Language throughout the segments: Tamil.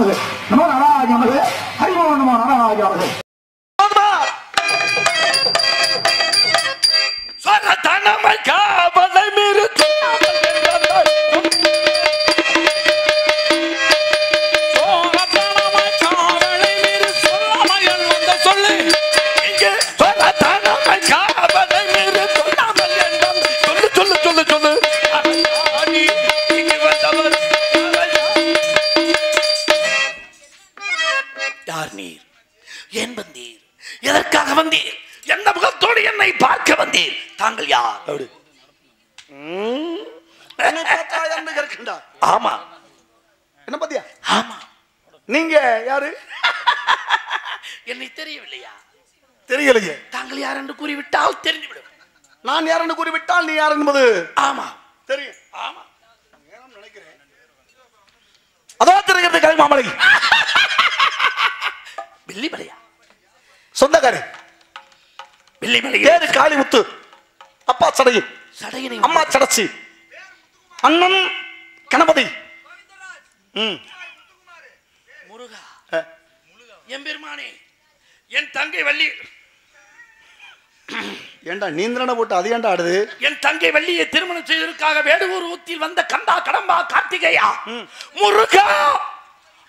நமது நமோ நாராஜ நமது ஹரிமோ நமோ நாராஜ என்னை பார்த்தா என்று கேட்கின்றார் ஆமா. என்ன பாத்தியா ஆமா. நீங்க யாரு? என்னை தெரியவில்லையா? தெரியலையே. தாங்கள் யார் என்று கூறிவிட்டால் தெரிந்துவிடும். நான் யார் என்று கூறிவிட்டால் நீ யார் என்பது? ஆமா. தெரியும். ஆமா. அதோ தெரிகிறது கலைமாமலை வெள்ளிமலையா? சொந்தக்காரி. வெள்ளிமலை ஏறு காளிமுத்து அப்பா சடையும் சடையனை அம்மா சடச்சி. அண்ணன் கணபதி. முருகா. அஹ், எம்பெருமானே என் தங்கை வள்ளி. ஏண்டா நீந்திரனை போட்டு அது ஏன்டா ஆடுது? என் தங்கை வள்ளியை திருமணம் செய்வதற்காக வேடுவூர் ஊத்தில் வந்த கந்தா கடம்பா கார்த்திகையா. முருகா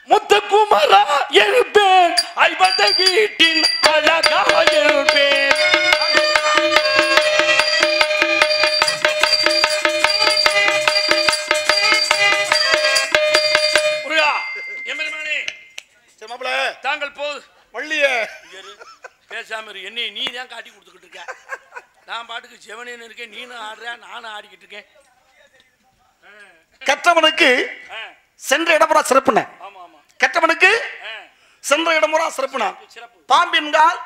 முத்துக்குமரா இருப்பேன். ஐவந்த வீட்டின் அழகா இருப்பேன். பேசாம இரு. என்னை நீ தான் காட்டி கொடுத்துக்கிட்டு இருக்க. நான் பாட்டுக்கு சிவனேன்னு இருக்கேன். நீனும் ஆடுற நானும் ஆடிக்கிட்டு இருக்கேன். கற்றவனுக்கு சென்ற இடமுறா சிறப்புன கற்றவனுக்கு சென்ற இடமுறா சிறப்புன சிறப்பு பாம்பின்கால்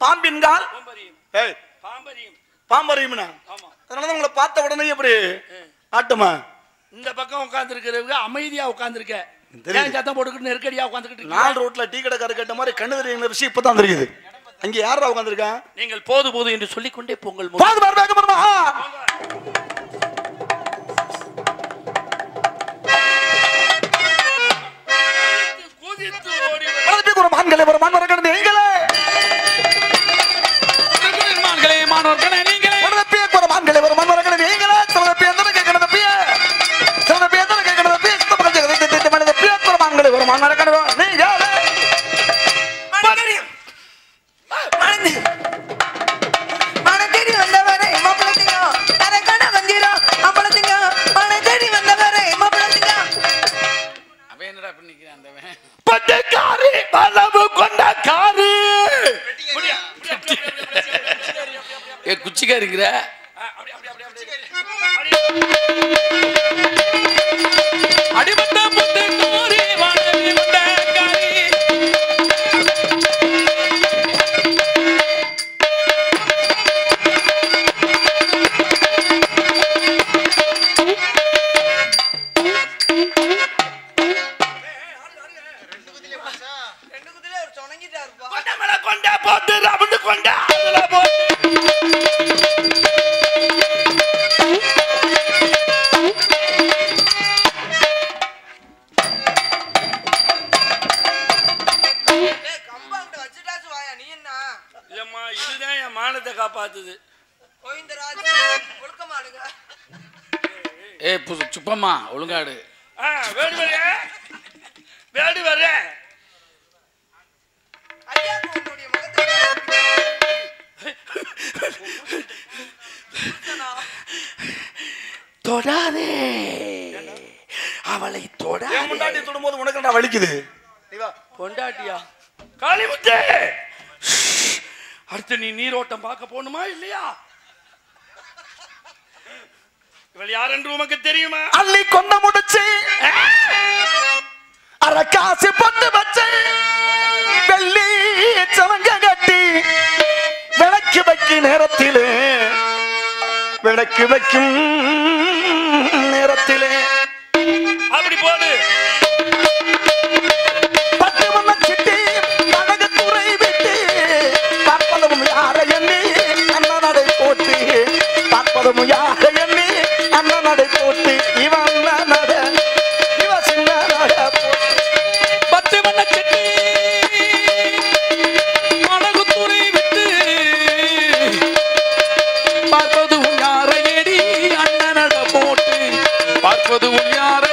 பாம்பின்கால் பாம்பரியும். ஏய். பாம்பரியும். பாம்பறியும்னா ஆமா. அதனால உங்களை பார்த்த உடனே எப்படி ஆட்டுமா? இந்த பக்கம் உட்கார்ந்து இருக்கிறவங்க அமைதியா உட்கார்ந்துருக்க. தெரியுது. ஏன் சத்தம் போட்டுக்கிட்டு நெருக்கடியா உட்காந்துக்கிட்டு நாலு ரோட்ல டீ கடைக்காரர் கேட்ட மாதிரி கண்ணு தெரியுங்கிற விஷயம் இப்பதான் தெரியுது. அங்க யாரா உட்காந்துருக்கான் நீங்கள் போது போது என்று சொல்லிக்கொண்டே பொங்கல். பாது பாரு ஒரு மான்களை ஒரு மான் வரக்கணும் நீங்களே. மான்களே மாணவர்களே நீங்களே. ஒரு மான்களை ஒரு மான் வரக்கணும் நீங்களே. சிலதப்பி எந்தன கேட்கணும் தப்பிய சிலதப்பி எந்தன கேட்கணும் தப்பிய கஞ்ச மனிதப்பி ஒரு மான்களை ஒரு மான் வரக்கணும் நீங்களே. ஏ குச்சிக்காரிங்கிற. ஆ, இல்லம்மா இதுதான் என் மானத்தை காப்பாத்துது. ஏ புசு சுப்பம்மா ஒழுங்காடு. ஆ, வேடு வரே வேடு வரே தொடாதே. அவளை தொடாதே. முன்னாடி தொடும்போது உனக்கு என்ன வலிக்குது? நீ வா. பொண்டாட்டியா? காளிமுத்து! அடுத்து நீ நீரோட்டம் பார்க்க போகணுமா இல்லையா? இவள் யார் என்று உமக்கு தெரியுமா? அள்ளி கொண்ட முடிச்சு. அரை காசு பொண்ணு வச்சு வெள்ளி சவங்க கட்டி விளக்கு வைக்கும் நேரத்திலே விளக்கு வைக்கும் காப்பதும் யார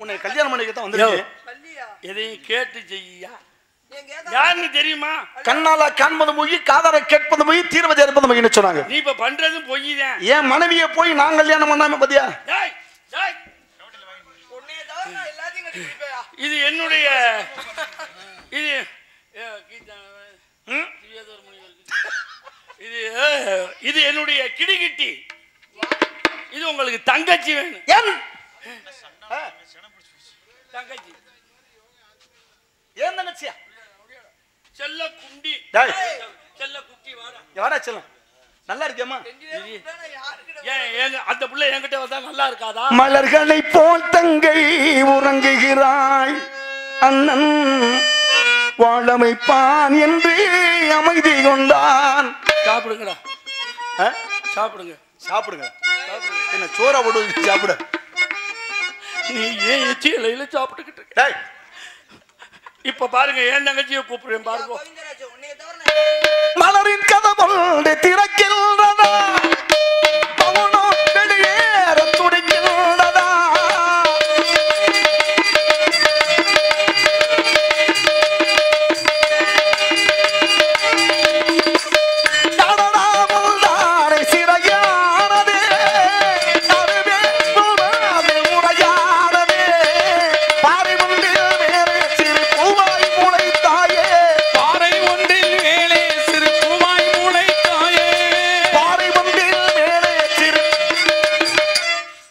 வந்திருக்கேன். பள்ளியா எதையும் கேட்டு செய்யா. யாருன்னு தெரியுமா? கண்ணால காண்பது மொழி காதால கேட்பது மொழி தீர்வது இருப்பது மொழின்னு சொன்னாங்க. நீ இப்ப பண்றதும் பொய் தான் என் மனைவியை போய் நான் கல்யாணம் பண்ணாம பாத்தியா? இது என்னுடைய இது. இது ஏ, இது என்னுடைய கிடிகிட்டி. இது உங்களுக்கு தங்கச்சி வேணும். ஏன்? தங்கச்சி. ஏன் தங்கச்சியா? செல்ல குண்டி. டேய். செல்ல குட்டி வாடா. செல்லம். நல்லா இருக்கேம்மா அந்த புள்ள என்கிட்ட வந்தா நல்லா இருக்காதா? மலர்களை போல் தங்கை உறங்குகிறாய். அண்ணன் வாழமைப்பான் என்று அமைதி கொண்டான். சாப்பிடுங்கடா. ஆ? சாப்பிடுங்க. சாப்பிடுங்க. என்ன சோறா போட்டு சாப்பிட. நீ ஏன் எச்சி இலையில சாப்பிட்டுக்கிட்டு இருக்க? டேய், இப்ப பாருங்க ஏன் தங்கச்சியை கூப்பிடுறேன் பாருங்க. மலரின் கதவுண்டு திறக்கின்றதா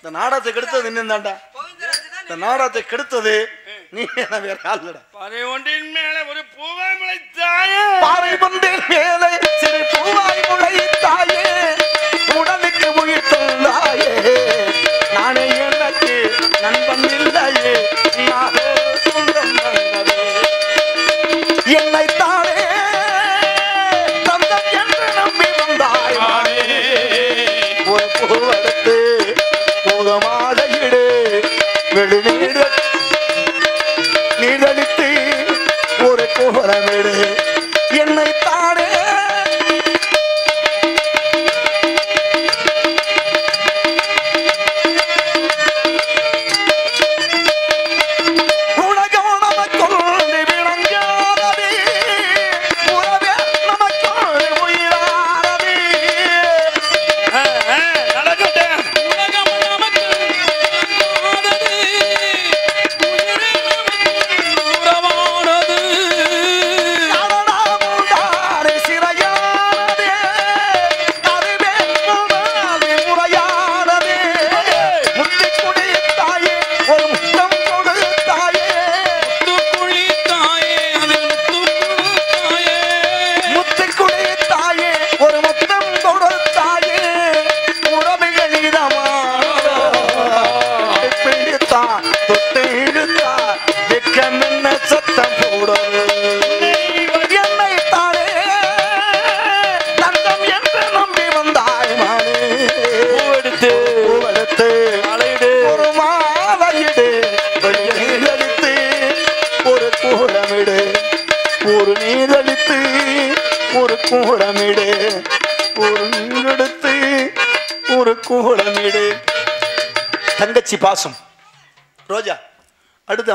இந்த நாடகத்தை கெடுத்தது நின்னுதாண்டா இந்த நாடகத்தை கெடுத்தது நீ என்ன வேற ஆளுடா பாறை ஒன்றின் மேலே ஒரு பூவாய் முளைத்தாயே. பாறை முன்பில் மேலே சிறு பூவாய் முளைத்தாயே. உடலுக்கு உயிர் தந்தாயே. நானே எனக்கு நண்பன் இல்லையே. கூடமிடு பாசம். ரோஜா அடுத்து